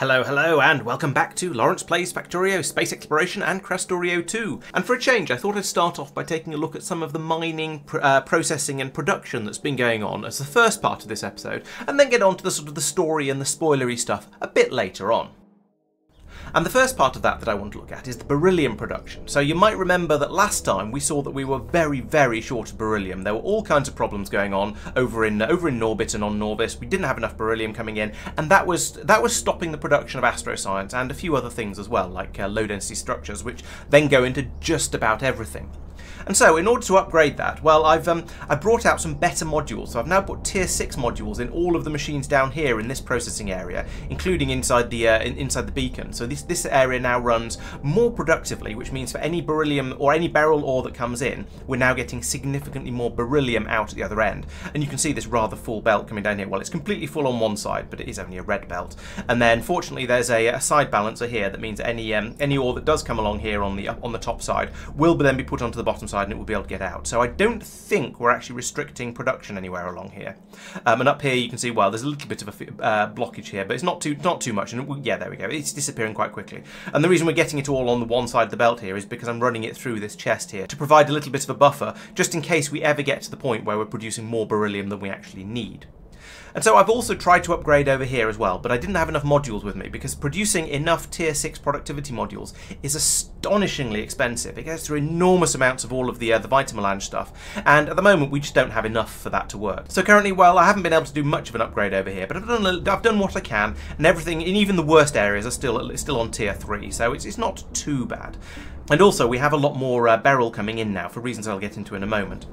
Hello, hello, and welcome back to Laurence Plays Factorio, Space Exploration and Krastorio 2. And for a change, I thought I'd start off by taking a look at some of the mining, pr uh, processing and production that's been going on as the first part of this episode, and then get on to the sort of the story and the spoilery stuff a bit later on. And the first part of that that I want to look at is the beryllium production. So you might remember that last time we saw that we were very, very short of beryllium. There were all kinds of problems going on over in over in Norbit and on Nauvis. We didn't have enough beryllium coming in, and that was that was stopping the production of astroscience and a few other things as well, like uh, low density structures, which then go into just about everything. And so, in order to upgrade that, well, I've um, I brought out some better modules. So I've now put Tier 6 modules in all of the machines down here in this processing area, including inside the uh, inside the beacon. So this this area now runs more productively, which means for any beryllium or any beryl ore that comes in, we're now getting significantly more beryllium out at the other end. And you can see this rather full belt coming down here. Well, it's completely full on one side, but it is only a red belt. And then, fortunately, there's a, a side balancer here that means any um, any ore that does come along here on the on the top side will then be put onto the bottom side and it will be able to get out. So I don't think we're actually restricting production anywhere along here. Um, and up here you can see, well, there's a little bit of a uh, blockage here, but it's not too not too much. And yeah, there we go. It's disappearing quite quickly. And the reason we're getting it all on the one side of the belt here is because I'm running it through this chest here to provide a little bit of a buffer, just in case we ever get to the point where we're producing more beryllium than we actually need. And so I've also tried to upgrade over here as well, but I didn't have enough modules with me because producing enough tier 6 productivity modules is astonishingly expensive. It goes through enormous amounts of all of the, uh, the Vitamelange stuff, and at the moment we just don't have enough for that to work. So currently, well, I haven't been able to do much of an upgrade over here, but I've done, I've done what I can, and everything, in even the worst areas, are still, still on tier 3, so it's, it's not too bad. And also, we have a lot more uh, beryl coming in now, for reasons I'll get into in a moment.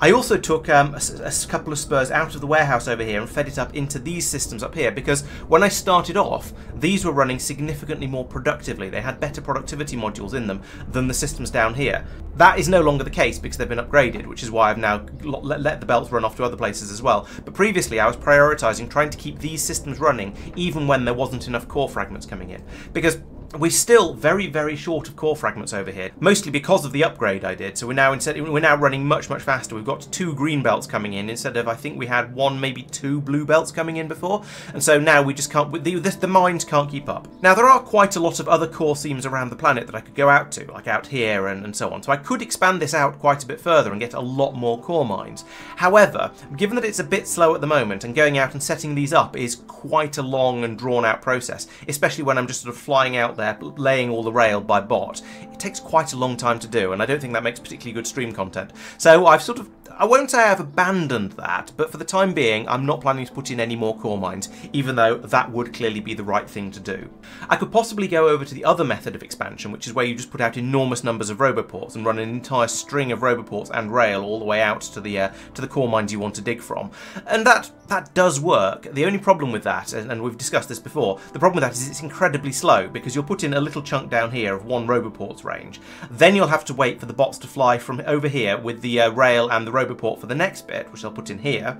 I also took um, a, a, couple of spurs out of the warehouse over here and fed it up into these systems up here because when I started off, these were running significantly more productively. They had better productivity modules in them than the systems down here. That is no longer the case because they've been upgraded, which is why I've now let the belts run off to other places as well. But previously I was prioritising trying to keep these systems running even when there wasn't enough core fragments coming in. Because we're still very, very short of core fragments over here, mostly because of the upgrade I did. So we're now instead we're now running much, much faster. We've got two green belts coming in instead of I think we had one, maybe two blue belts coming in before. And so now we just can't. The, the, the mines can't keep up. Now there are quite a lot of other core seams around the planet that I could go out to, like out here and, and so on. So I could expand this out quite a bit further and get a lot more core mines. However, given that it's a bit slow at the moment and going out and setting these up is quite a long and drawn out process, especially when I'm just sort of flying out there there laying all the rail by bot, it takes quite a long time to do, and I don't think that makes particularly good stream content. So I've sort of I won't say I've abandoned that, but for the time being, I'm not planning to put in any more core mines, even though that would clearly be the right thing to do. I could possibly go over to the other method of expansion, which is where you just put out enormous numbers of roboports and run an entire string of roboports and rail all the way out to the uh, to the core mines you want to dig from, and that that does work. The only problem with that, and we've discussed this before, the problem with that is it's incredibly slow because you'll put in a little chunk down here of one range, then you'll have to wait for the bots to fly from over here with the uh, rail and the roboport for the next bit, which I'll put in here.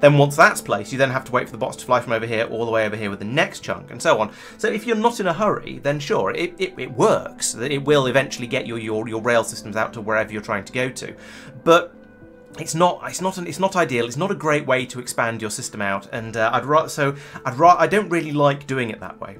Then once that's placed, you then have to wait for the bots to fly from over here all the way over here with the next chunk, and so on. So if you're not in a hurry, then sure, it, it, it works. It will eventually get your, your, your rail systems out to wherever you're trying to go to. But it's not it's not an, it's not ideal it's not a great way to expand your system out and uh, I'd rather so I'd ra I don't really like doing it that way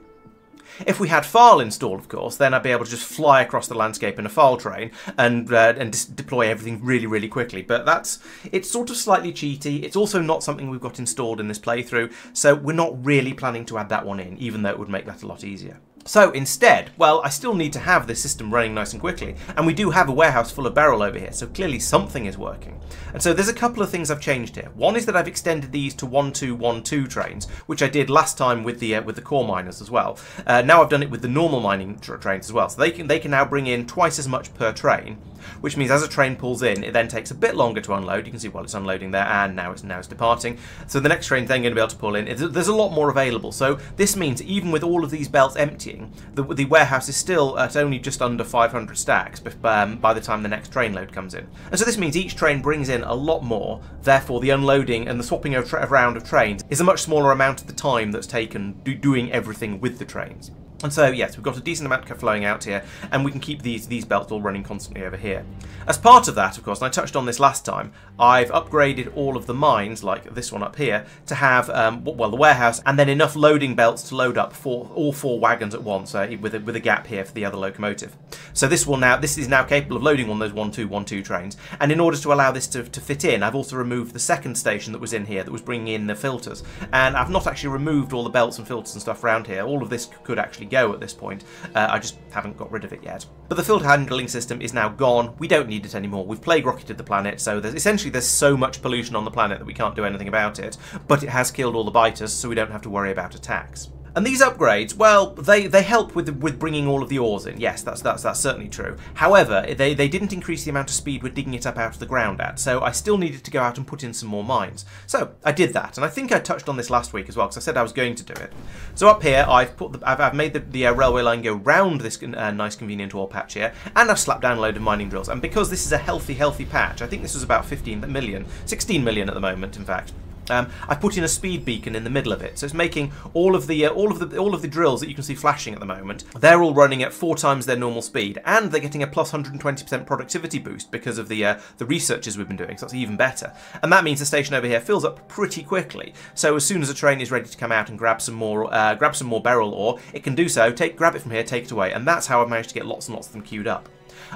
if we had FARL installed, of course, then I'd be able to just fly across the landscape in a FARL train and uh, and deploy everything really, really quickly. But that's it's sort of slightly cheaty. It's also not something we've got installed in this playthrough, so we're not really planning to add that one in, even though it would make that a lot easier. So instead, well, I still need to have this system running nice and quickly, and we do have a warehouse full of beryl over here, so clearly something is working. And so there's a couple of things I've changed here. One is that I've extended these to 1212 trains, which I did last time with the uh, with the core miners as well. Uh, now I've done it with the normal mining tra trains as well, so they can they can now bring in twice as much per train, which means as a train pulls in, it then takes a bit longer to unload. You can see while it's unloading there, and now it's now it's departing. So the next train's then going to be able to pull in. There's a lot more available. So this means even with all of these belts emptying, the, the warehouse is still at only just under 500 stacks um, by the time the next train load comes in. And so this means each train brings in a lot more. Therefore, the unloading and the swapping around of trains is a much smaller amount of the time that's taken do doing everything with the trains. And so, yes, we've got a decent amount of flowing out here, and we can keep these, these belts all running constantly over here. As part of that, of course, and I touched on this last time, I've upgraded all of the mines, like this one up here, to have, um, well, the warehouse, and then enough loading belts to load up for all four wagons at once, uh, with, a, with a gap here for the other locomotive. So this will now, this is now capable of loading on those 1212 trains, and in order to allow this to, to fit in, I've also removed the second station that was in here, that was bringing in the filters, and I've not actually removed all the belts and filters and stuff around here. All of this could actually go at this point. Uh, I just haven't got rid of it yet. But the filter handling system is now gone. We don't need it anymore. We've plague rocketed the planet, so there's, essentially there's so much pollution on the planet that we can't do anything about it. But it has killed all the biters, so we don't have to worry about attacks. And these upgrades, well, they, they help with with bringing all of the ores in. Yes, that's that's that's certainly true. However, they, they didn't increase the amount of speed we're digging it up out of the ground at, so I still needed to go out and put in some more mines. So I did that, and I think I touched on this last week as well, because I said I was going to do it. So up here, I've put the, I've, I've made the, the uh, railway line go round this uh, nice convenient ore patch here, and I've slapped down a load of mining drills. And because this is a healthy, healthy patch, I think this was about 15 million, 16 million at the moment, in fact. Um, I put in a speed beacon in the middle of it, so it's making all of the uh, all of the all of the drills that you can see flashing at the moment. They're all running at four times their normal speed, and they're getting a plus 120% productivity boost because of the uh, the researches we've been doing. So that's even better, and that means the station over here fills up pretty quickly. So as soon as a train is ready to come out and grab some more uh, grab some more beryl ore, it can do so. Take grab it from here, take it away, and that's how I've managed to get lots and lots of them queued up.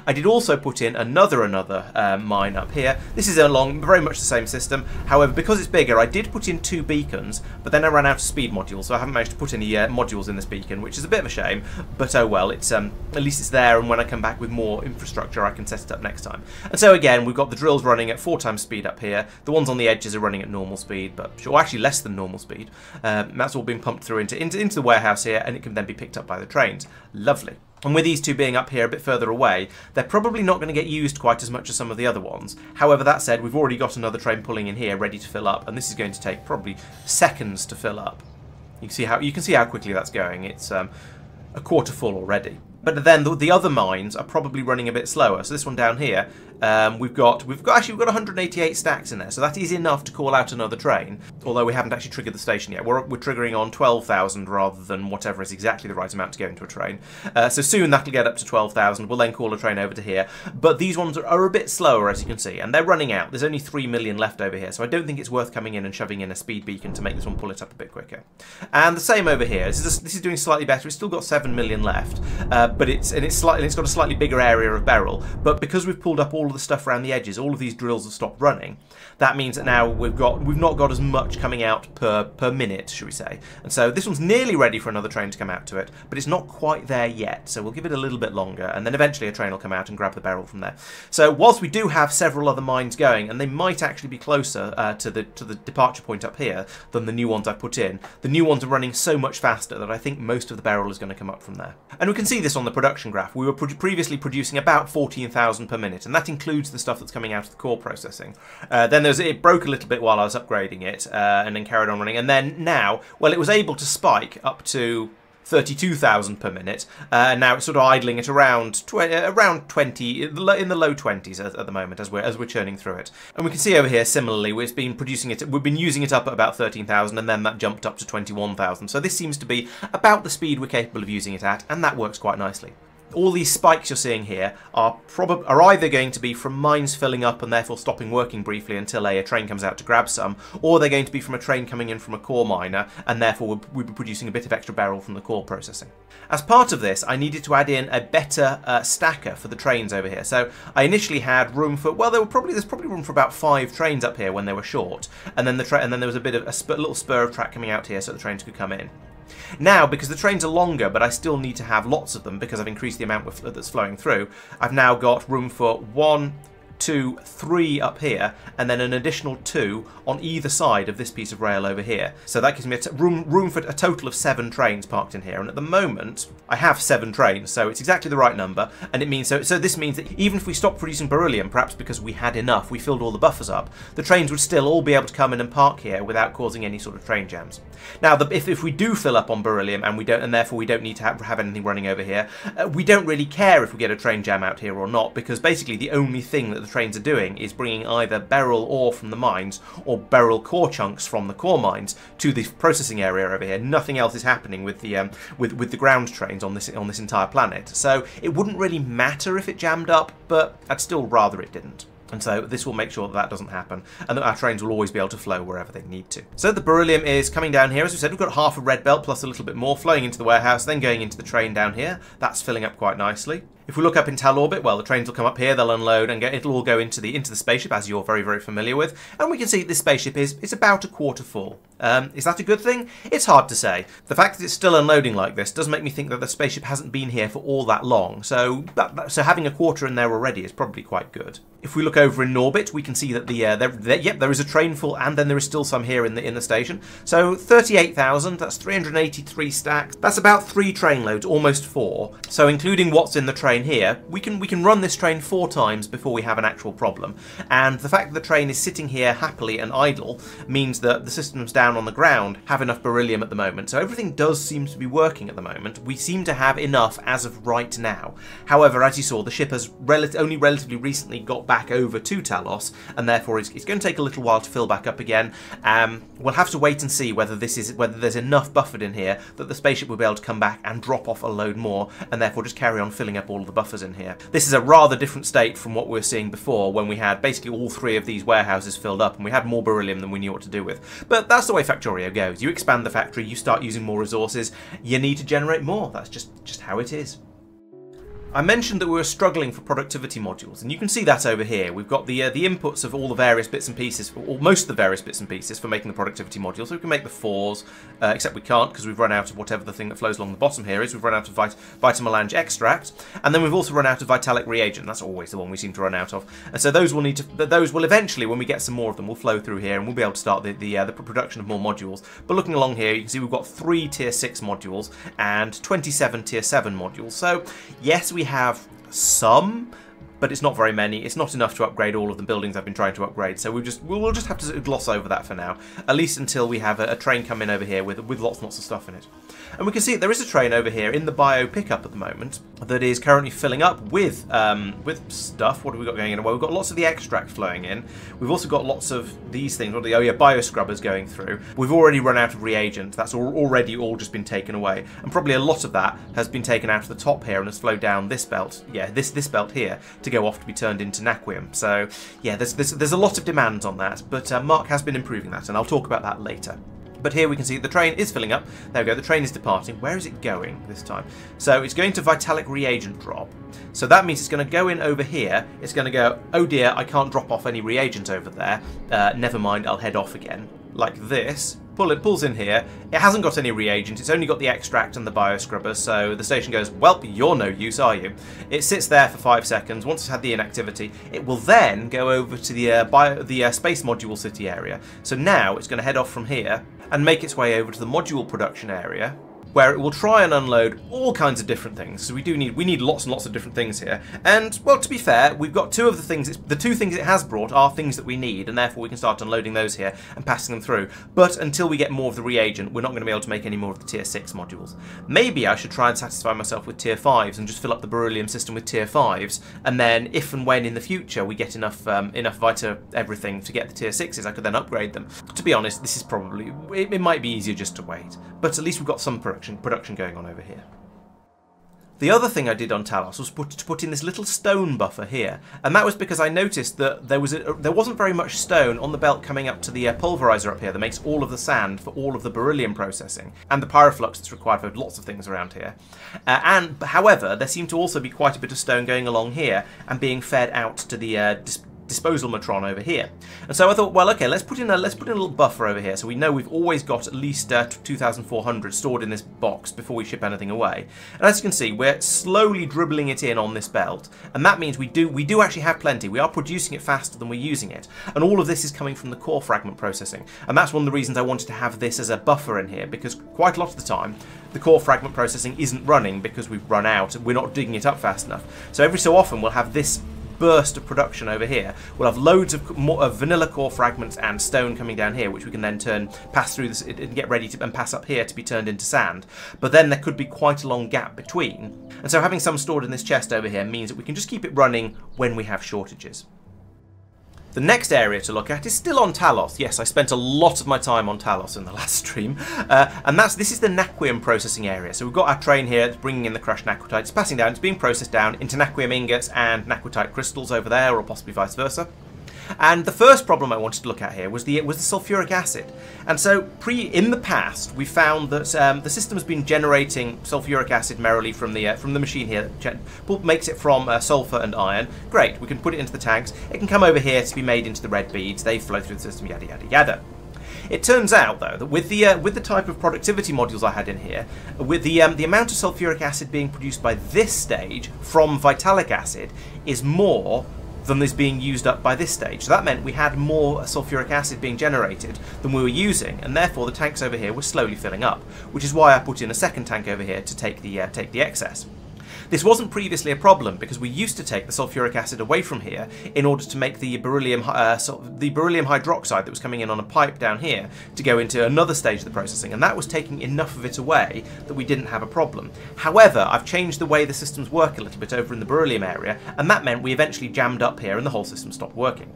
I did also put in another another uh, mine up here. This is along very much the same system. However, because it's bigger, I did put in two beacons, but then I ran out of speed modules, so I haven't managed to put any uh, modules in this beacon, which is a bit of a shame. But oh well, it's um, at least it's there, and when I come back with more infrastructure, I can set it up next time. And so again, we've got the drills running at four times speed up here. The ones on the edges are running at normal speed, but sure, actually less than normal speed. Um, that's all being pumped through into, into into the warehouse here, and it can then be picked up by the trains. Lovely. And with these two being up here a bit further away, they're probably not going to get used quite as much as some of the other ones. However, that said, we've already got another train pulling in here ready to fill up, and this is going to take probably seconds to fill up. You can see how you can see how quickly that's going. It's um, a quarter full already. But then the, the, other mines are probably running a bit slower. So this one down here, um, we've got we've got actually we've got 188 stacks in there, so that is enough to call out another train. Although we haven't actually triggered the station yet, we're, we're triggering on 12,000 rather than whatever is exactly the right amount to go into a train. Uh, so soon that'll get up to 12,000. We'll then call a train over to here. But these ones are, are a bit slower, as you can see, and they're running out. There's only three million left over here, so I don't think it's worth coming in and shoving in a speed beacon to make this one pull it up a bit quicker. And the same over here. This is this is doing slightly better. It's still got seven million left, uh, but it's and it's slightly it's got a slightly bigger area of beryl. But because we've pulled up all of the stuff around the edges edges, all of these drills have stopped running. That means that now we've got we've not got as much coming out per per minute, should we say? And so this one's nearly ready for another train to come out to it, but it's not quite there yet. So we'll give it a little bit longer, and then eventually a train will come out and grab the beryl from there. So whilst we do have several other mines going, and they might actually be closer uh, to the to the departure point up here than the new ones I put in, the new ones are running so much faster that I think most of the beryl is going to come up from there. And we can see this on the production graph. We were pro previously producing about 14,000 per minute, and that includes the stuff that's coming out of the core processing. Uh, then there's it broke a little bit while I was upgrading it, uh, and then carried on running. And then now, well, it was able to spike up to 32,000 per minute, uh, and now it's sort of idling at around uh, around 20 in the low 20s at, at, the moment as we're as we're churning through it. And we can see over here similarly we've been producing it we've been using it up at about 13,000 and then that jumped up to 21,000. So this seems to be about the speed we're capable of using it at and that works quite nicely all these spikes you're seeing here are are either going to be from mines filling up and therefore stopping working briefly until a, a, train comes out to grab some, or they're going to be from a train coming in from a core miner and therefore we'll, we'll be producing a bit of extra beryl from the core processing. As part of this, I needed to add in a better uh, stacker for the trains over here. So I initially had room for well, there were probably there's probably room for about five trains up here when they were short, and then the and then there was a bit of a sp little spur of track coming out here so the trains could come in. Now, because the trains are longer, but I still need to have lots of them because I've increased the amount that's flowing through, I've now got room for one, two, three up here, and then an additional two on either side of this piece of rail over here. So that gives me room, room for a total of seven trains parked in here. And at the moment, I have seven trains, so it's exactly the right number. And it means so. So this means that even if we stopped producing beryllium, perhaps because we had enough, we filled all the buffers up, the trains would still all be able to come in and park here without causing any sort of train jams. Now, the, if, if we do fill up on beryllium and we don't, and therefore we don't need to have, have anything running over here, uh, we don't really care if we get a train jam out here or not, because basically the only thing that the trains are doing is bringing either beryl ore from the mines or beryl core chunks from the core mines to the processing area over here. Nothing else is happening with the um, with with the ground trains on this on this entire planet. So it wouldn't really matter if it jammed up, but I'd still rather it didn't. And so this will make sure that that doesn't happen and that our trains will always be able to flow wherever they need to. So the beryllium is coming down here. As we said, we've got half a red belt plus a little bit more flowing into the warehouse, then going into the train down here. That's filling up quite nicely. If we look up in Tal orbit, well, the trains will come up here, they'll unload, and get, it'll all go into the into the spaceship, as you're very, very familiar with. And we can see this spaceship is, is about a quarter full. Um, is that a good thing? It's hard to say. The fact that it's still unloading like this does make me think that the spaceship hasn't been here for all that long. So, that, that, so having a quarter in there already is probably quite good. If we look over in orbit, we can see that the uh, there, there, yep, there is a train full, and then there is still some here in the in the station. So 38,000. That's 383 stacks. That's about three train loads, almost four. So including what's in the train here, we can we can run this train four times before we have an actual problem. And the fact that the train is sitting here happily and idle means that the systems down on the ground have enough beryllium at the moment. So everything does seem to be working at the moment. We seem to have enough as of right now. However, as you saw, the ship has rel only relatively recently got back over to Talos, and therefore it's, it's, going to take a little while to fill back up again. Um, we'll have to wait and see whether this is whether there's enough buffered in here that the spaceship will be able to come back and drop off a load more, and therefore just carry on filling up all the buffers in here. This is a rather different state from what we were seeing before, when we had basically all three of these warehouses filled up, and we had more beryllium than we knew what to do with. But that's the way Factorio goes. You expand the factory, you start using more resources, you need to generate more. That's just just how it is. I mentioned that we were struggling for productivity modules, and you can see that over here. We've got the uh, the inputs of all the various bits and pieces, or most of the various bits and pieces for making the productivity module. So we can make the fours, uh, except we can't because we've run out of whatever the thing that flows along the bottom here is. We've run out of vit Vitamelange extract, and then we've also run out of Vitalic reagent. That's always the one we seem to run out of. And so those will need to, those will eventually, when we get some more of them, will flow through here, and we'll be able to start the the, uh, the production of more modules. But looking along here, you can see we've got three tier six modules and 27 tier seven modules. So yes, we have some, but it's not very many. It's not enough to upgrade all of the buildings I've been trying to upgrade, so we just we'll just have to gloss over that for now, at least until we have a, a train come in over here with with lots and lots of stuff in it. And we can see there is a train over here in the bio pickup at the moment that is currently filling up with um, with stuff. What have we got going in? Well, we've got lots of the extract flowing in. We've also got lots of these things. What the, oh yeah, bio scrubbers going through. We've already run out of reagent. That's already all just been taken away. And probably a lot of that has been taken out of the top here and has flowed down this belt. Yeah, this this belt here to go off to be turned into Naquium. So yeah, there's, there's, there's a lot of demands on that, but uh, Marc has been improving that, and I'll talk about that later. But here we can see the train is filling up. There we go, the train is departing. Where is it going this time? So it's going to Vitalic reagent drop. So that means it's going to go in over here. It's going to go, oh dear, I can't drop off any reagent over there. Uh, never mind, I'll head off again. Like this. Pull it pulls in here. It hasn't got any reagent. It's only got the extract and the bioscrubber. So the station goes, well, you're no use, are you? It sits there for five seconds. Once it's had the inactivity, it will then go over to the uh, bio, the uh, space module city area. So now it's going to head off from here and make its way over to the module production area where it will try and unload all kinds of different things. So we do need we need lots and lots of different things here. And well, to be fair, we've got two of the things. the two things it has brought are things that we need, and therefore we can start unloading those here and passing them through. But until we get more of the reagent, we're not going to be able to make any more of the tier six modules. Maybe I should try and satisfy myself with tier fives and just fill up the beryllium system with tier fives, and then if and when in the future we get enough um, enough vita everything to get the tier sixes, I could then upgrade them. To be honest, this is probably it, it might be easier just to wait. But at least we've got some production production, production going on over here. The other thing I did on Talos was put, to put in this little stone buffer here, and that was because I noticed that there was a, there wasn't very much stone on the belt coming up to the uh, pulverizer up here that makes all of the sand for all of the beryllium processing, and the pyroflux that's required for lots of things around here. Uh, and however, there seemed to also be quite a bit of stone going along here and being fed out to the uh, disposal matron over here. And so I thought, well, okay, let's put in a let's put in a little buffer over here, so we know we've always got at least uh, 2,400 stored in this box before we ship anything away. And as you can see, we're slowly dribbling it in on this belt, and that means we do we do actually have plenty. We are producing it faster than we're using it, and all of this is coming from the core fragment processing. And that's one of the reasons I wanted to have this as a buffer in here, because quite a lot of the time the core fragment processing isn't running because we've run out. And we're not digging it up fast enough. So every so often we'll have this burst of production over here. We'll have loads of, more, of vanilla core fragments and stone coming down here, which we can then turn, pass through this and get ready to and pass up here to be turned into sand. But then there could be quite a long gap between. And so having some stored in this chest over here means that we can just keep it running when we have shortages. The next area to look at is still on Talos. Yes, I spent a lot of my time on Talos in the last stream, uh, and that's this is the Naquium processing area. So we've got our train here that's bringing in the crushed Naquitite. It's passing down, it's being processed down into Naquium ingots and Naquitite crystals over there, or possibly vice versa. And the first problem I wanted to look at here was the was the sulfuric acid. And so, pre in the past, we found that um, the system has been generating sulfuric acid merrily from the uh, from the machine here. That makes it from uh, sulfur and iron. Great, we can put it into the tanks. It can come over here to be made into the red beads. They flow through the system. Yada yada yada. It turns out, though, that with the uh, with the type of productivity modules I had in here, with the um, the amount of sulfuric acid being produced by this stage from vitalic acid is more than is being used up by this stage. So that meant we had more sulfuric acid being generated than we were using, and therefore the tanks over here were slowly filling up, which is why I put in a second tank over here to take the, uh, take the excess. This wasn't previously a problem because we used to take the sulfuric acid away from here in order to make the beryllium, uh, the beryllium hydroxide that was coming in on a pipe down here to go into another stage of the processing, and that was taking enough of it away that we didn't have a problem. However, I've changed the way the systems work a little bit over in the beryllium area, and that meant we eventually jammed up here and the whole system stopped working.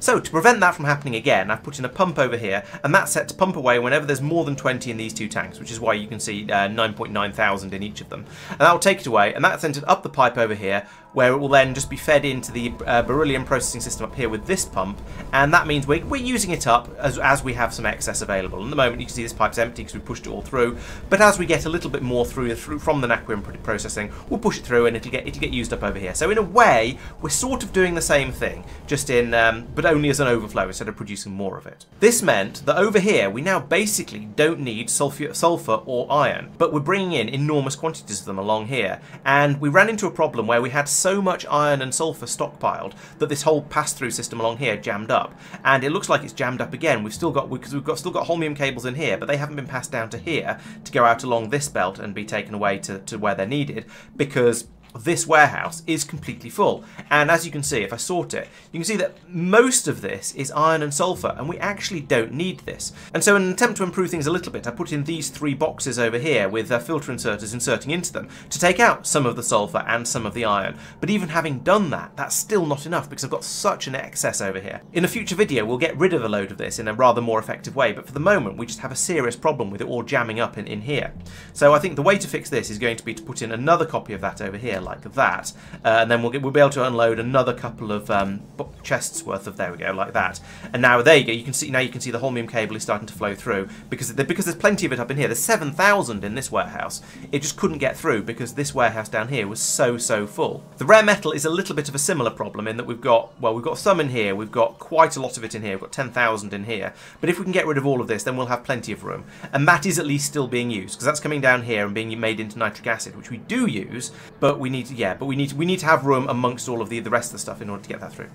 So to prevent that from happening again, I've put in a pump over here, and that's set to pump away whenever there's more than 20 in these two tanks, which is why you can see uh, 9.9 thousand in each of them. And that will take it away, and that's entered up the pipe over here, where it will then just be fed into the uh, beryllium processing system up here with this pump, and that means we're, we're using it up as, as we have some excess available. At the moment, you can see this pipe's empty because we pushed it all through, but as we get a little bit more through, through from the Naquium processing, we'll push it through and it'll get it'll get used up over here. So in a way, we're sort of doing the same thing, just in um, but only as an overflow instead of producing more of it. This meant that over here, we now basically don't need sulfur, sulfur or iron, but we're bringing in enormous quantities of them along here, and we ran into a problem where we had much iron and sulfur stockpiled that this whole pass-through system along here jammed up. And it looks like it's jammed up again. We've still got because we've got still got holmium cables in here, but they haven't been passed down to here to go out along this belt and be taken away to, to where they're needed because this warehouse is completely full. And as you can see, if I sort it, you can see that most of this is iron and sulfur, and we actually don't need this. And so in an attempt to improve things a little bit, I put in these three boxes over here with uh, filter inserters inserting into them to take out some of the sulfur and some of the iron. But even having done that, that's still not enough because I've got such an excess over here. In a future video, we'll get rid of a load of this in a rather more effective way, but for the moment, we just have a serious problem with it all jamming up in, in here. So I think the way to fix this is going to be to put in another copy of that over here like that, uh, and then we'll, get, we'll be able to unload another couple of um, chests worth of there we go like that. And now there you go. You can see now you can see the holmium cable is starting to flow through because because there's plenty of it up in here. There's seven thousand in this warehouse. It just couldn't get through because this warehouse down here was so so full. The rare metal is a little bit of a similar problem in that we've got well we've got some in here. We've got quite a lot of it in here. We've got ten thousand in here. But if we can get rid of all of this, then we'll have plenty of room. And that is at least still being used because that's coming down here and being made into nitric acid, which we do use, but we need to, yeah, but we need to, we need to have room amongst all of the, the rest of the stuff in order to get that through.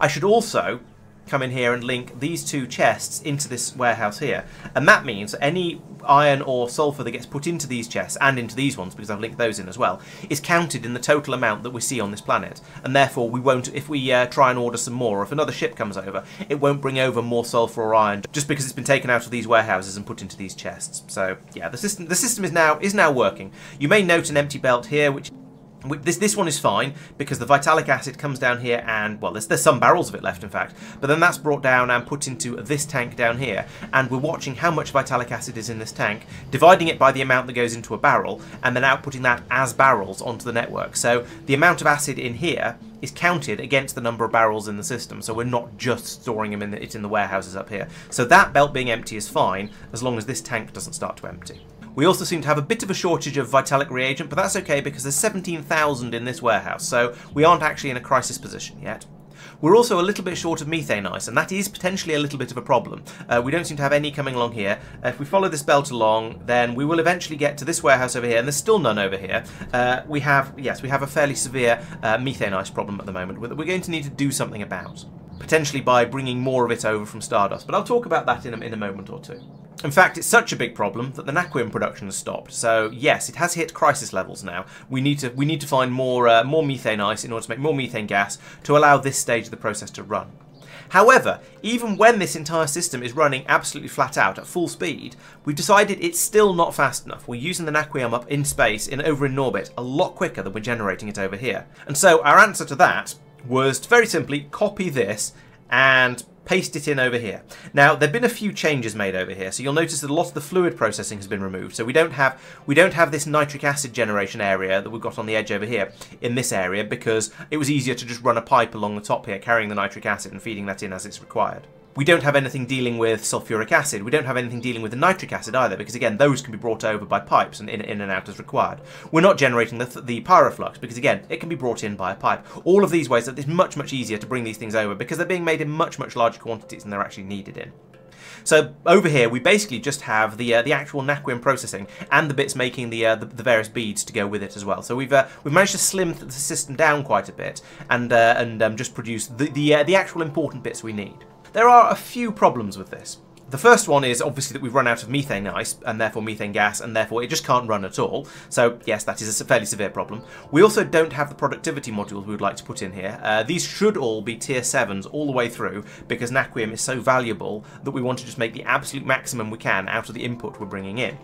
I should also come in here and link these two chests into this warehouse here. And that means any iron or sulfur that gets put into these chests, and into these ones, because I've linked those in as well, is counted in the total amount that we see on this planet. And therefore, we won't, if we uh, try and order some more, or if another ship comes over, it won't bring over more sulfur or iron, just because it's been taken out of these warehouses and put into these chests. So, yeah, the system, the system is now is now working. You may note an empty belt here, which this this one is fine because the vitalic acid comes down here and well there's, there's some barrels of it left in fact but then that's brought down and put into this tank down here and we're watching how much vitalic acid is in this tank dividing it by the amount that goes into a barrel and then outputting that as barrels onto the network. So the amount of acid in here is counted against the number of barrels in the system so we're not just storing them in the, it in the warehouses up here. So that belt being empty is fine as long as this tank doesn't start to empty we also seem to have a bit of a shortage of Vitalic reagent, but that's okay because there's 17,000 in this warehouse, so we aren't actually in a crisis position yet. We're also a little bit short of methane ice, and that is potentially a little bit of a problem. Uh, we don't seem to have any coming along here. Uh, if we follow this belt along, then we will eventually get to this warehouse over here, and there's still none over here. Uh, we have, yes, we have a fairly severe uh, methane ice problem at the moment that we're going to need to do something about. Potentially by bringing more of it over from Stardust, but I'll talk about that in a, in a moment or two. In fact, it's such a big problem that the Naquium production has stopped. So yes, it has hit crisis levels now. We need to we need to find more uh, more methane ice in order to make more methane gas to allow this stage of the process to run. However, even when this entire system is running absolutely flat out at full speed, we've decided it's still not fast enough. We're using the Naquium up in space, in over in orbit, a lot quicker than we're generating it over here. And so our answer to that was to very simply copy this and paste it in over here. Now there've been a few changes made over here, so you'll notice that a lot of the fluid processing has been removed. So we don't have we don't have this nitric acid generation area that we've got on the edge over here in this area because it was easier to just run a pipe along the top here carrying the nitric acid and feeding that in as it's required. We don't have anything dealing with sulfuric acid. We don't have anything dealing with the nitric acid either, because again, those can be brought over by pipes and in, in and out as required. We're not generating the, the pyroflux, because again, it can be brought in by a pipe. All of these ways, that it's much, much easier to bring these things over, because they're being made in much, much larger quantities than they're actually needed in. So over here, we basically just have the uh, the actual Naquium processing and the bits making the, uh, the, the various beads to go with it as well. So we've uh, we've managed to slim the system down quite a bit and uh, and um, just produce the the, uh, the actual important bits we need. There are a few problems with this. The first one is obviously that we've run out of methane ice and therefore methane gas and therefore it just can't run at all. So yes, that is a fairly severe problem. We also don't have the productivity modules we would like to put in here. Uh, these should all be tier 7s all the way through because Naquium is so valuable that we want to just make the absolute maximum we can out of the input we're bringing in.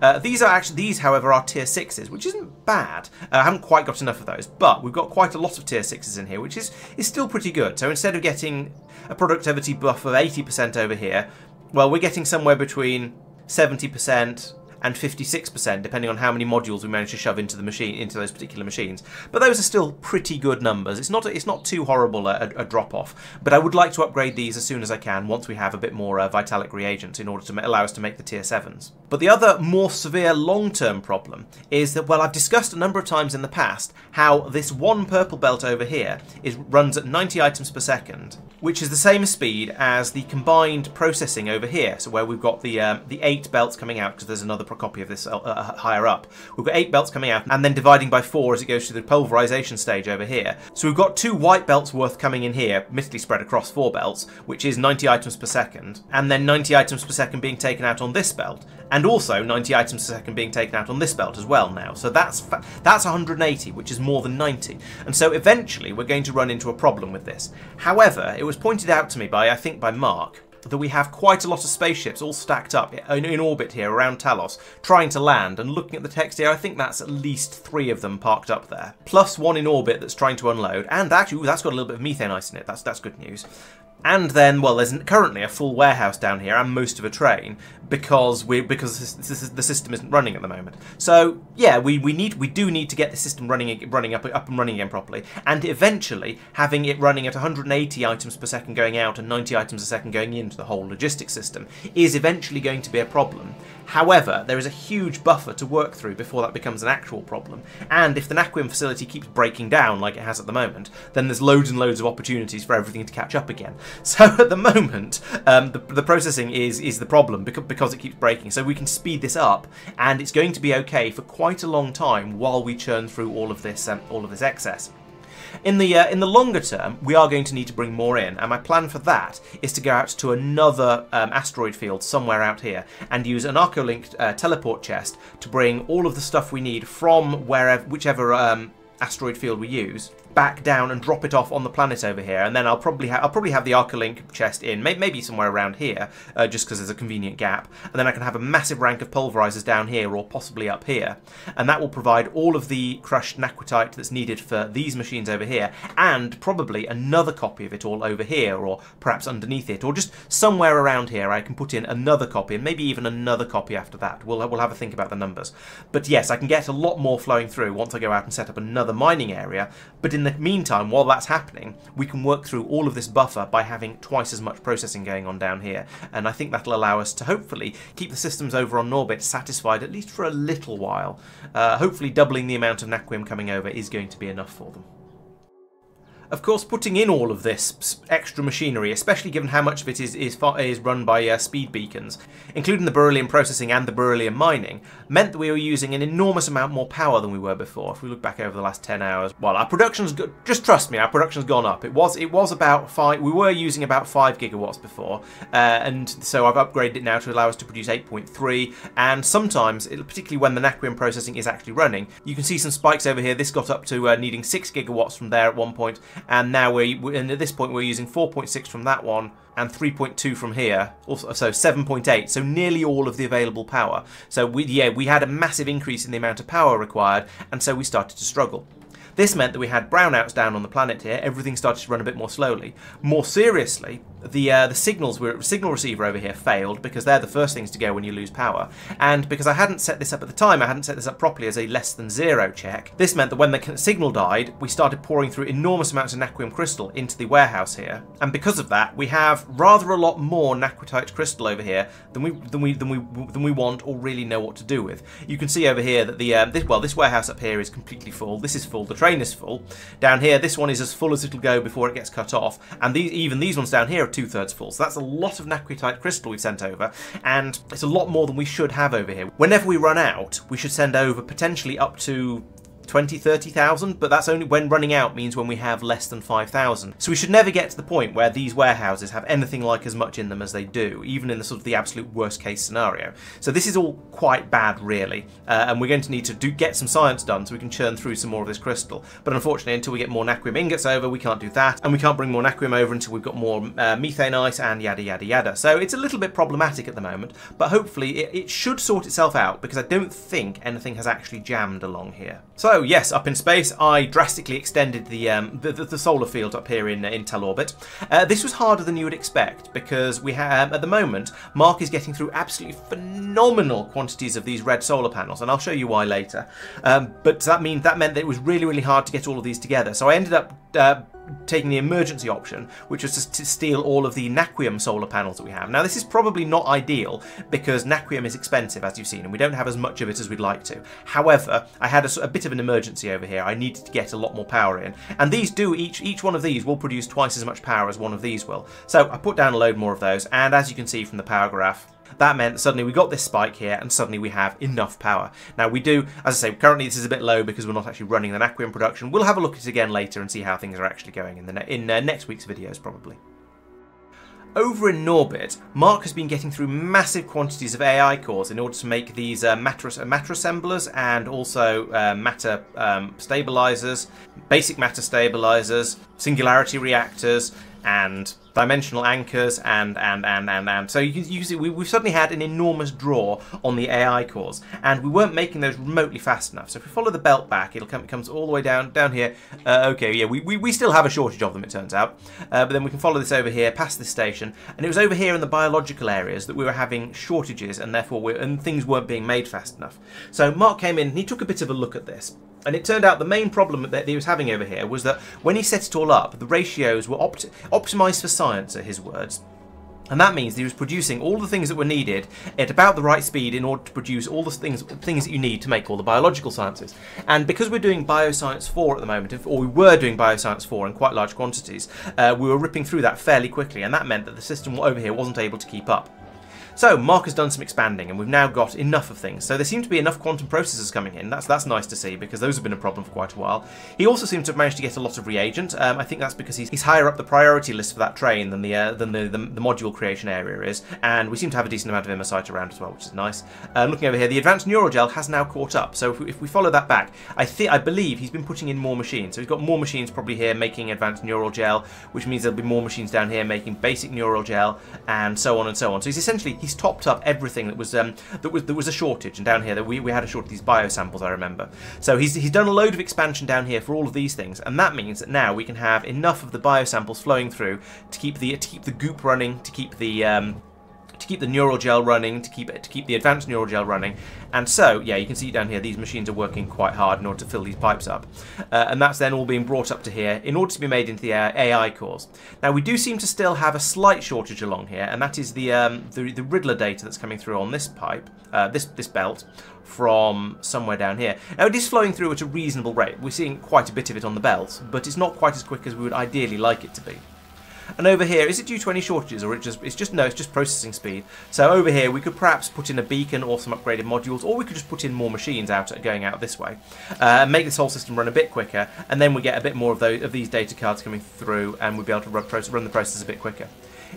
Uh, these are actually these, however, are tier sixes, which isn't bad. Uh, I haven't quite got enough of those, but we've got quite a lot of tier sixes in here, which is is still pretty good. So instead of getting a productivity buff of 80% over here, well, we're getting somewhere between 70% and 56%, depending on how many modules we manage to shove into the machine, into those particular machines. But those are still pretty good numbers. It's not it's not too horrible a, a drop off. But I would like to upgrade these as soon as I can once we have a bit more uh, Vitalic reagents in order to allow us to make the tier sevens. But the other more severe long-term problem is that well, I've discussed a number of times in the past how this one purple belt over here is runs at 90 items per second, which is the same speed as the combined processing over here. So where we've got the um, the eight belts coming out because there's another copy of this uh, uh, higher up. We've got eight belts coming out and then dividing by four as it goes through the pulverization stage over here. So we've got two white belts worth coming in here, admittedly spread across four belts, which is 90 items per second, and then 90 items per second being taken out on this belt, and also 90 items per second being taken out on this belt as well now. So that's that's 180, which is more than 90. And so eventually we're going to run into a problem with this. However, it was pointed out to me by, I think by Marc, that we have quite a lot of spaceships all stacked up in, in, orbit here around Talos, trying to land, and looking at the text here, I think that's at least three of them parked up there. Plus one in orbit that's trying to unload, and actually, ooh, that's got a little bit of methane ice in it, that's, that's good news. And then, well, there's currently a full warehouse down here and most of a train because we because the system isn't running at the moment. So yeah, we, we need we do need to get the system running running up up and running again properly, and eventually having it running at 180 items per second going out and 90 items a second going into the whole logistics system is eventually going to be a problem. However, there is a huge buffer to work through before that becomes an actual problem. And if the Naquium facility keeps breaking down like it has at the moment, then there's loads and loads of opportunities for everything to catch up again. So at the moment, um, the, the processing is, is the problem because, because it keeps breaking. So we can speed this up, and it's going to be okay for quite a long time while we churn through all of this, um, all of this excess. In the uh, in the longer term, we are going to need to bring more in, and my plan for that is to go out to another um, asteroid field somewhere out here and use an Arcolink uh, teleport chest to bring all of the stuff we need from wherever, whichever um, asteroid field we use back down and drop it off on the planet over here, and then I'll probably I'll probably have the Arcolink chest in, may maybe somewhere around here, uh, just because there's a convenient gap, and then I can have a massive rank of pulverizers down here or possibly up here, and that will provide all of the crushed naquitite that's needed for these machines over here, and probably another copy of it all over here, or perhaps underneath it, or just somewhere around here I can put in another copy, and maybe even another copy after that. We'll we'll have a think about the numbers, but yes, I can get a lot more flowing through once I go out and set up another mining area. But in the meantime, while that's happening, we can work through all of this buffer by having twice as much processing going on down here. And I think that'll allow us to hopefully keep the systems over on Norbit satisfied at least for a little while. Uh, hopefully doubling the amount of Naquium coming over is going to be enough for them. Of course, putting in all of this extra machinery, especially given how much of it is, is, is run by uh, speed beacons, including the beryllium processing and the beryllium mining, meant that we were using an enormous amount more power than we were before. If we look back over the last 10 hours, well, our production's, just trust me, our production's gone up. It was it was about 5, we were using about 5 gigawatts before, uh, and so I've upgraded it now to allow us to produce 8.3, and sometimes, particularly when the Naquium processing is actually running, you can see some spikes over here. This got up to uh, needing 6 gigawatts from there at one point, and now we're and at this point we're using 4.6 from that one and 3.2 from here, also, so 7.8, so nearly all of the available power. So we, yeah, we had a massive increase in the amount of power required, and so we started to struggle. This meant that we had brownouts down on the planet here. Everything started to run a bit more slowly. More seriously, the uh, the signals were signal receiver over here failed because they're the first things to go when you lose power. And because I hadn't set this up at the time, I hadn't set this up properly as a less than zero check. This meant that when the signal died, we started pouring through enormous amounts of naquium crystal into the warehouse here. And because of that, we have rather a lot more naquitite crystal over here than we than we than we than we want or really know what to do with. You can see over here that the um, this, well this warehouse up here is completely full. This is full. The train is full. Down here, this one is as full as it'll go before it gets cut off. And these even these ones down here are two thirds full. So that's a lot of naquitite crystal we've sent over, and it's a lot more than we should have over here. Whenever we run out, we should send over potentially up to 20, 30,000, but that's only when running out means when we have less than 5,000. So we should never get to the point where these warehouses have anything like as much in them as they do, even in the sort of the absolute worst case scenario. So this is all quite bad, really, uh, and we're going to need to do, get some science done so we can churn through some more of this crystal. But unfortunately, until we get more naquium ingots over, we can't do that, and we can't bring more naquium over until we've got more uh, methane ice and yada yada yada. So it's a little bit problematic at the moment, but hopefully it, it should sort itself out because I don't think anything has actually jammed along here. So yes, up in space, I drastically extended the um, the, the, the, solar field up here in in Tel Orbit. Uh, this was harder than you would expect because we have at the moment Marc is getting through absolutely phenomenal quantities of these red solar panels, and I'll show you why later. Um, but that mean that meant that it was really really hard to get all of these together. So I ended up uh, taking the emergency option, which was to steal all of the Naquium solar panels that we have. Now, this is probably not ideal because Naquium is expensive, as you've seen, and we don't have as much of it as we'd like to. However, I had a, a, bit of an emergency over here. I needed to get a lot more power in, and these do each each one of these will produce twice as much power as one of these will. So I put down a load more of those, and as you can see from the power graph, that meant suddenly we got this spike here and suddenly we have enough power. Now we do, as I say, currently this is a bit low because we're not actually running the Naquium production. We'll have a look at it again later and see how things are actually going in, the in uh, next week's videos probably. Over in Norbit, Marc has been getting through massive quantities of AI cores in order to make these uh, matter, uh, matter assemblers and also uh, matter um, stabilizers, basic matter stabilizers, singularity reactors, and dimensional anchors and and and and and. So you can you see we, we've suddenly had an enormous draw on the AI cores and we weren't making those remotely fast enough. So if we follow the belt back it'll come it comes all the way down down here. Uh, okay yeah we, we, we still have a shortage of them it turns out. Uh, but then we can follow this over here past this station and it was over here in the biological areas that we were having shortages and therefore we and things weren't being made fast enough. So Marc came in and he took a bit of a look at this and it turned out the main problem that he was having over here was that when he set it all up, the ratios were opt optimized for science, are his words. And that means that he was producing all the things that were needed at about the right speed in order to produce all the things things that you need to make all the biological sciences. And because we're doing Bioscience 4 at the moment, or we were doing Bioscience 4 in quite large quantities, uh, we were ripping through that fairly quickly, and that meant that the system over here wasn't able to keep up. So Marc has done some expanding and we've now got enough of things. So there seem to be enough quantum processors coming in. That's that's nice to see because those have been a problem for quite a while. He also seems to have managed to get a lot of reagent. Um, I think that's because he's, he's higher up the priority list for that train than the uh, than the, the, the, module creation area is. And we seem to have a decent amount of imersite around as well, which is nice. Uh, looking over here, the advanced neural gel has now caught up. So if we, if we follow that back, I think I believe he's been putting in more machines. So he's got more machines probably here making advanced neural gel, which means there'll be more machines down here making basic neural gel, and so on and so on. So he's essentially he's topped up everything that was um, that was there was a shortage, and down here that we, we had a shortage of these bio samples. I remember. So he's he's done a load of expansion down here for all of these things, and that means that now we can have enough of the bio samples flowing through to keep the to keep the goop running, to keep the um, to keep the neural gel running, to keep it, to keep the advanced neural gel running. And so, yeah, you can see down here, these machines are working quite hard in order to fill these pipes up. Uh, and that's then all being brought up to here in order to be made into the AI cores. Now, we do seem to still have a slight shortage along here, and that is the um, the, the Riddler data that's coming through on this pipe, uh, this, this belt, from somewhere down here. Now, it is flowing through at a reasonable rate. We're seeing quite a bit of it on the belt, but it's not quite as quick as we would ideally like it to be. And over here, is it due to any shortages or it just it's just no, it's just processing speed. So over here we could perhaps put in a beacon or some upgraded modules, or we could just put in more machines out going out this way, uh, and make this whole system run a bit quicker, and then we get a bit more of those of these data cards coming through, and we'll be able to run, process, run the process a bit quicker.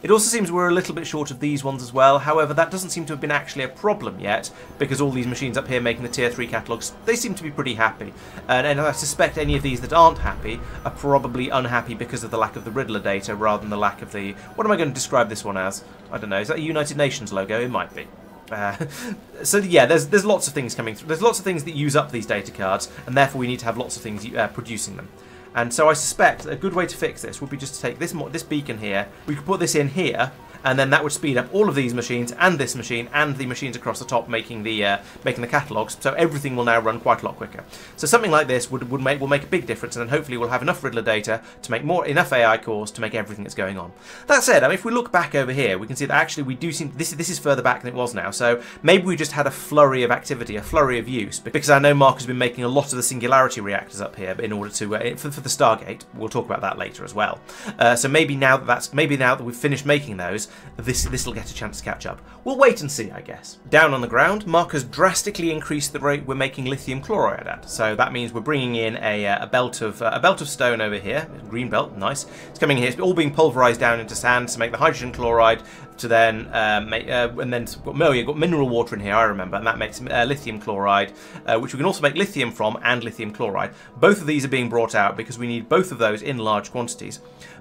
It also seems we're a little bit short of these ones as well, however that doesn't seem to have been actually a problem yet, because all these machines up here making the tier 3 catalogues, they seem to be pretty happy. And, and, I suspect any of these that aren't happy are probably unhappy because of the lack of the Riddler data rather than the lack of the... What am I going to describe this one as? I don't know, is that a United Nations logo? It might be. Uh, so yeah, there's there's lots of things coming through. There's lots of things that use up these data cards, and therefore we need to have lots of things uh, producing them. And so I suspect a good way to fix this would be just to take this this beacon here. We could put this in here, and then that would speed up all of these machines and this machine and the machines across the top making the uh, making the catalogs. So everything will now run quite a lot quicker. So something like this would, would make will make a big difference, and then hopefully we'll have enough Riddler data to make more enough AI cores to make everything that's going on. That said, I mean, if we look back over here, we can see that actually we do seem this this is further back than it was now. So maybe we just had a flurry of activity, a flurry of use, because I know Marc has been making a lot of the singularity reactors up here in order to uh, for, for the Stargate. We'll talk about that later as well. Uh, so maybe now that that's maybe now that we've finished making those, this this will get a chance to catch up. We'll wait and see, I guess. Down on the ground, Marc has drastically increased the rate we're making lithium chloride at. So that means we're bringing in a, uh, a belt of uh, a belt of stone over here, green belt, nice. It's coming here. It's all being pulverized down into sand to make the hydrogen chloride to then uh, make, uh, and then oh, you've got mineral water in here, I remember, and that makes uh, lithium chloride, uh, which we can also make lithium from, and lithium chloride. Both of these are being brought out because we need both of those in large quantities.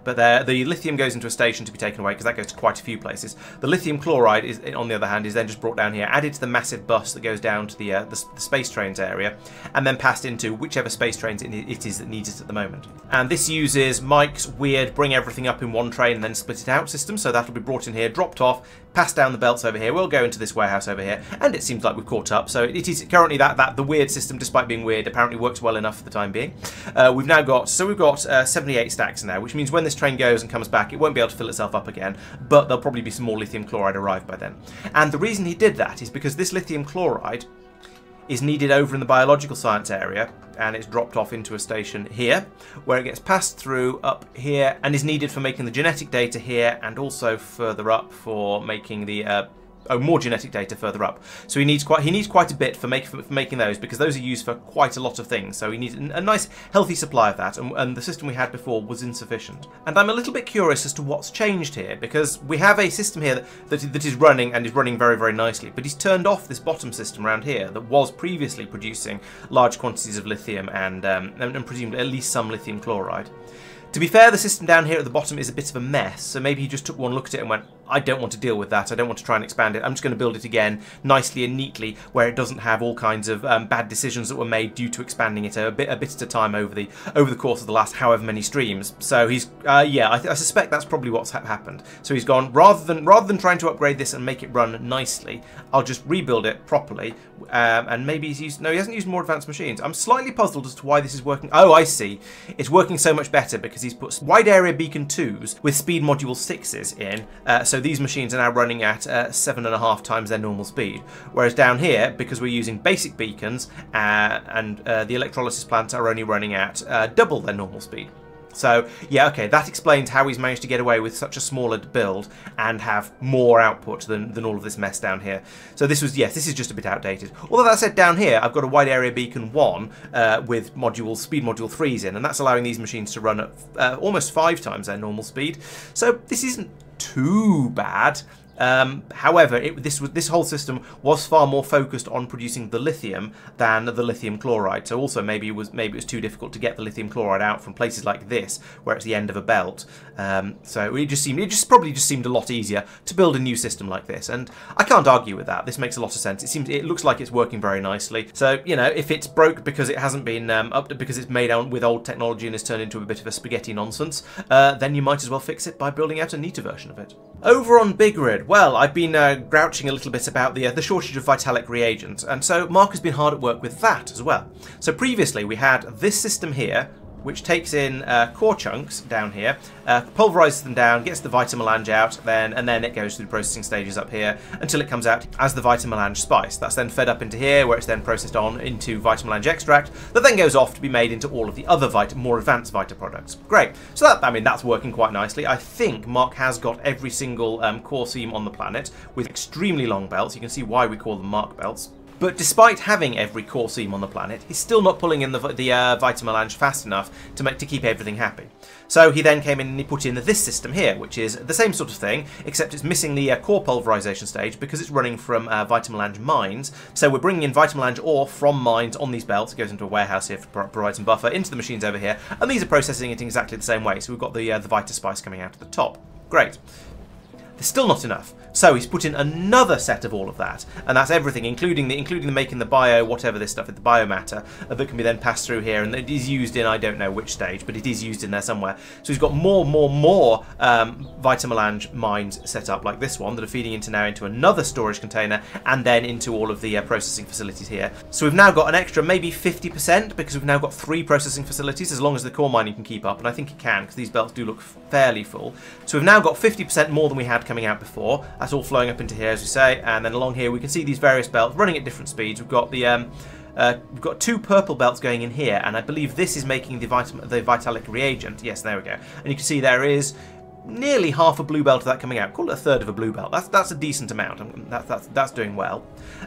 But the lithium goes into a station to be taken away because that goes to quite a few places. The lithium chloride, is, on the other hand, is then just brought down here, added to the massive bus that goes down to the, uh, the, the, space trains area, and then passed into whichever space trains it, is that needs it at the moment. And this uses Mike's weird bring everything up in one train and then split it out system, so that'll be brought in here, dropped off, passed down the belts over here. We'll go into this warehouse over here, and it seems like we've caught up. So it is currently that that the weird system, despite being weird, apparently works well enough for the time being. Uh, we've now got so we've got uh, 78 stacks now, which means when this train goes and comes back, it won't be able to fill itself up again. But there'll probably be some more lithium chloride arrived by then. And the reason he did that is because this lithium chloride is needed over in the biological science area and it's dropped off into a station here where it gets passed through up here and is needed for making the genetic data here and also further up for making the uh, oh, more genetic data further up. So he needs quite he needs quite a bit for, make, for, making those because those are used for quite a lot of things. So he needs a nice healthy supply of that, and, and, the system we had before was insufficient. And I'm a little bit curious as to what's changed here because we have a system here that, that, that is running and is running very very nicely, but he's turned off this bottom system around here that was previously producing large quantities of lithium and, um, and, and presumably at least some lithium chloride. To be fair, the system down here at the bottom is a bit of a mess, so maybe he just took one look at it and went, I don't want to deal with that. I don't want to try and expand it. I'm just going to build it again nicely and neatly where it doesn't have all kinds of um, bad decisions that were made due to expanding it a bit a bit at a time over the over the course of the last however many streams. So he's uh, yeah, I, I, suspect that's probably what's ha happened. So he's gone rather than rather than trying to upgrade this and make it run nicely, I'll just rebuild it properly. Um, and maybe he's used no, he hasn't used more advanced machines. I'm slightly puzzled as to why this is working. Oh, I see. It's working so much better because he's put wide area beacon twos with speed module sixes in. Uh, so these machines are now running at uh, seven and a half times their normal speed. Whereas down here, because we're using basic beacons uh, and uh, the electrolysis plants are only running at uh, double their normal speed. So, yeah, okay, that explains how he's managed to get away with such a smaller build and have more output than, than all of this mess down here. So this was, yes, this is just a bit outdated. Although that said, down here, I've got a wide area beacon 1 uh, with module speed module 3s in, and that's allowing these machines to run at uh, almost five times their normal speed. So this isn't too bad. Um, however, it, this this whole system was far more focused on producing the lithium than the lithium chloride. So also maybe it was maybe it was too difficult to get the lithium chloride out from places like this, where it's the end of a belt. Um, so it just seemed it just probably just seemed a lot easier to build a new system like this, and I can't argue with that. This makes a lot of sense. It seems it looks like it's working very nicely. So you know, if it's broke because it hasn't been um, up to, because it's made out with old technology and has turned into a bit of a spaghetti nonsense, uh, then you might as well fix it by building out a neater version of it. Over on Big Red, well, I've been uh, grouching a little bit about the, uh, the shortage of Vitalic reagents, and so Marc has been hard at work with that as well. So previously we had this system here, which takes in uh, core chunks down here, uh, pulverizes them down, gets the vitamelange out, then and then it goes through the processing stages up here until it comes out as the vitamelange spice. That's then fed up into here, where it's then processed on into vitamelange extract, that then goes off to be made into all of the other vita, more advanced Vita products. Great. So that, I mean, that's working quite nicely. I think Marc has got every single um, core seam on the planet with extremely long belts. You can see why we call them Marc belts. But despite having every core seam on the planet, he's still not pulling in the, the uh, fast enough to make to keep everything happy. So he then came in and he put in this system here, which is the same sort of thing, except it's missing the uh, core pulverization stage because it's running from uh, mines. So we're bringing in Vitamelange ore from mines on these belts. It goes into a warehouse here provide some buffer into the machines over here, and these are processing it in exactly the same way. So we've got the uh, the Vita Spice coming out at the top. Great. There's still not enough. So he's put in another set of all of that, and that's everything, including the including the making the bio, whatever this stuff, the biomatter uh, that can be then passed through here, and it is used in I don't know which stage, but it is used in there somewhere. So he's got more, more, more um, Vitamelange mines set up like this one that are feeding into now into another storage container, and then into all of the uh, processing facilities here. So we've now got an extra maybe 50% because we've now got three processing facilities, as long as the core mining can keep up, and I think it can because these belts do look fairly full. So we've now got 50% more than we had coming out before. That's all flowing up into here, as we say, and then along here we can see these various belts running at different speeds. We've got the um, uh, we've got two purple belts going in here, and I believe this is making the, vit the Vitalic reagent. Yes, there we go. And you can see there is nearly half a blue belt of that coming out. Call it a third of a blue belt. That's that's a decent amount. That's that's that's doing well.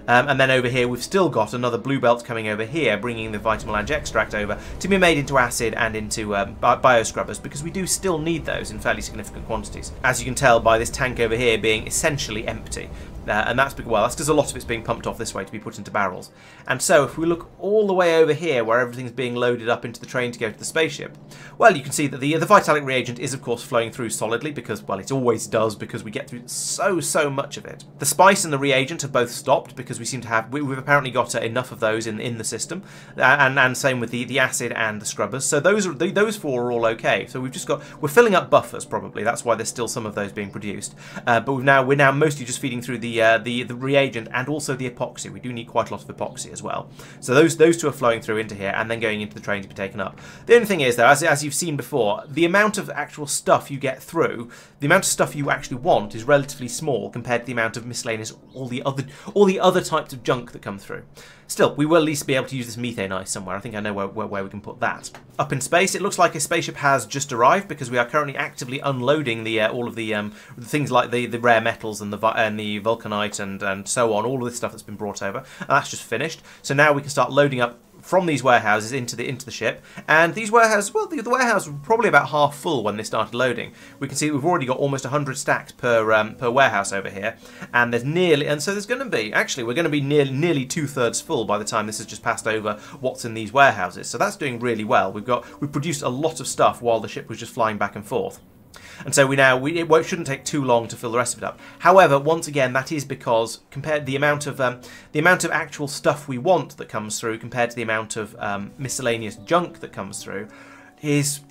Um, and then over here we've still got another blue belt coming over here, bringing the Vitamelange extract over to be made into acid and into um, bioscrubbers because we do still need those in fairly significant quantities. As you can tell by this tank over here being essentially empty. Uh, and that's well, that's because a lot of it's being pumped off this way to be put into barrels. And so, if we look all the way over here, where everything's being loaded up into the train to go to the spaceship, well, you can see that the the Vitalic reagent is, of course, flowing through solidly because, well, it always does because we get through so so much of it. The spice and the reagent have both stopped because we seem to have we, have apparently got uh, enough of those in in the system, uh, and and same with the the acid and the scrubbers. So those are those four are all okay. So we've just got we're filling up buffers probably. That's why there's still some of those being produced. Uh, but we've now we're now mostly just feeding through the the uh, the the reagent and also the epoxy. We do need quite a lot of epoxy as well. So those those two are flowing through into here and then going into the train to be taken up. The only thing is though, as, as you've seen before, the amount of actual stuff you get through, the amount of stuff you actually want is relatively small compared to the amount of miscellaneous all the other all the other types of junk that come through. Still, we will at least be able to use this methane ice somewhere. I think I know where, where, where, we can put that. Up in space, it looks like a spaceship has just arrived because we are currently actively unloading the uh, all of the, um, things like the, the rare metals and the and the vulcanite and, and so on, all of this stuff that's been brought over. And that's just finished. So now we can start loading up from these warehouses into the into the ship. And these warehouses, well, the, the warehouse was probably about half full when they started loading. We can see we've already got almost 100 stacks per um, per warehouse over here, and there's nearly, and so there's going to be actually we're going to be nearly nearly two thirds full by the time this has just passed over what's in these warehouses. So that's doing really well. We've got we've produced a lot of stuff while the ship was just flying back and forth. And so we now we, it shouldn't take too long to fill the rest of it up. However, once again, that is because compared the amount of um, the amount of actual stuff we want that comes through compared to the amount of um, miscellaneous junk that comes through is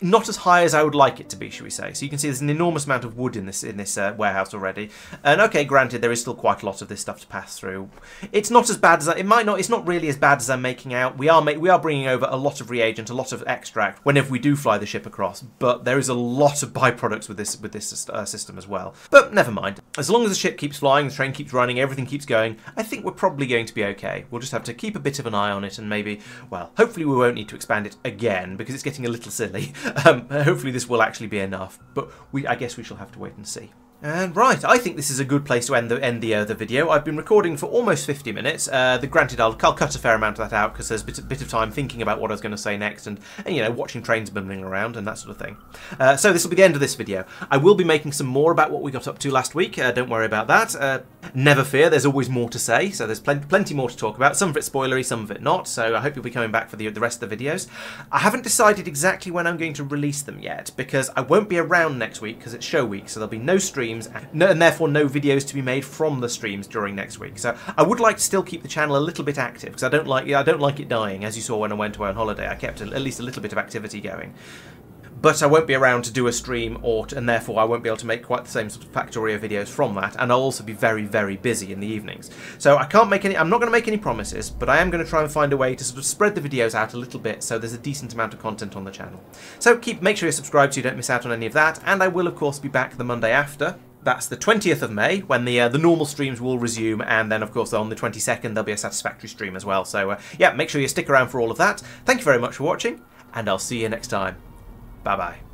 not as high as I would like it to be, should we say. So you can see there's an enormous amount of wood in this in this uh, warehouse already. And okay, granted, there is still quite a lot of this stuff to pass through. It's not as bad as I, it might not. It's not really as bad as I'm making out. We are we are bringing over a lot of reagent, a lot of extract whenever we do fly the ship across. But there is a lot of byproducts with this with this uh, system as well. But never mind. As long as the ship keeps flying, the train keeps running, everything keeps going, I think we're probably going to be okay. We'll just have to keep a bit of an eye on it and maybe, well, hopefully we won't need to expand it again because it's getting a little silly. Um, hopefully this will actually be enough, but we I guess we shall have to wait and see. And right, I think this is a good place to end the end the, uh, the video. I've been recording for almost 50 minutes. Uh, the granted, I'll, I'll, cut a fair amount of that out because there's a bit, bit, of time thinking about what I was going to say next, and, and, you know watching trains bumbling around and that sort of thing. Uh, so this will be the end of this video. I will be making some more about what we got up to last week. Uh, don't worry about that. Uh, never fear, there's always more to say. So there's plenty plenty more to talk about. Some of it spoilery, some of it not. So I hope you'll be coming back for the the rest of the videos. I haven't decided exactly when I'm going to release them yet because I won't be around next week because it's show week. So there'll be no streams and, therefore no videos to be made from the streams during next week. So I would like to still keep the channel a little bit active because I don't like I don't like it dying. As you saw when I went away on holiday, I kept at least a little bit of activity going but I won't be around to do a stream or and therefore I won't be able to make quite the same sort of Factorio videos from that and I'll also be very very busy in the evenings. So I can't make any I'm not going to make any promises but I am going to try and find a way to sort of spread the videos out a little bit so there's a decent amount of content on the channel. So keep make sure you're subscribed so you don't miss out on any of that and I will of course be back the Monday after. That's the 20th of May when the uh, the normal streams will resume and then of course on the 22nd there'll be a Satisfactory stream as well. So uh, yeah make sure you stick around for all of that. Thank you very much for watching and I'll see you next time bye bye